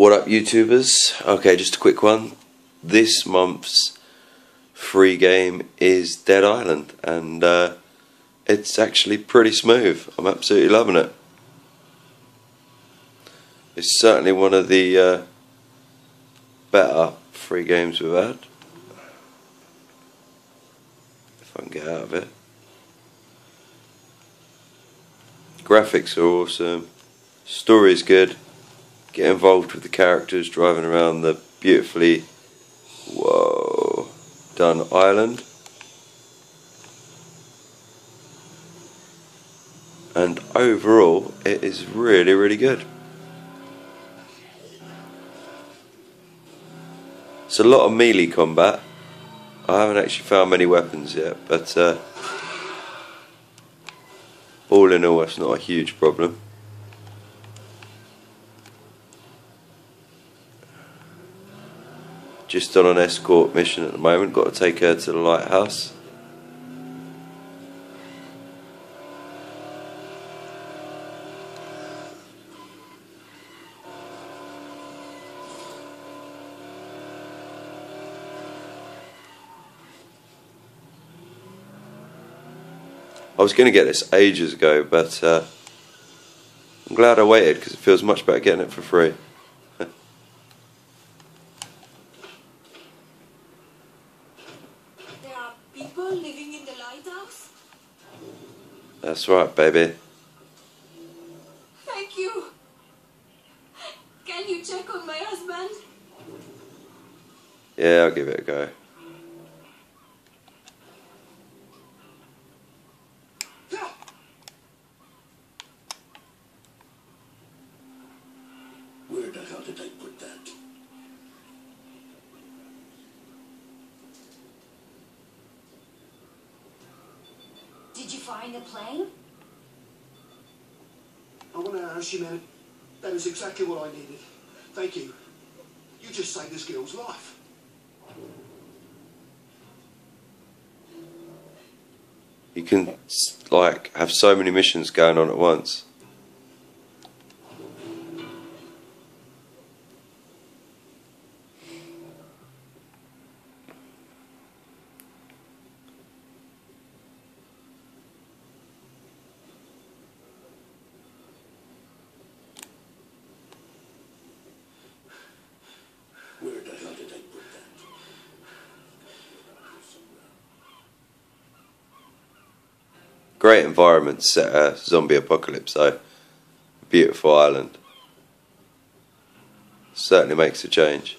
What up, YouTubers? Okay, just a quick one. This month's free game is Dead Island, and uh, it's actually pretty smooth. I'm absolutely loving it. It's certainly one of the uh, better free games we've had. If I can get out of it. Graphics are awesome. Story's good. Get involved with the characters driving around the beautifully whoa done island. And overall it is really really good. It's a lot of melee combat. I haven't actually found many weapons yet, but uh, all in all, it's not a huge problem. Just on an escort mission at the moment, got to take her to the lighthouse. I was going to get this ages ago, but uh, I'm glad I waited because it feels much better getting it for free. Living in the lighthouse? That's right, baby. Thank you. Can you check on my husband? Yeah, I'll give it a go. Did find the plane? I want to know she meant that is exactly what I needed. Thank you. You just saved this girl's life. You can like have so many missions going on at once. Great environment set a zombie apocalypse though. Beautiful island. Certainly makes a change.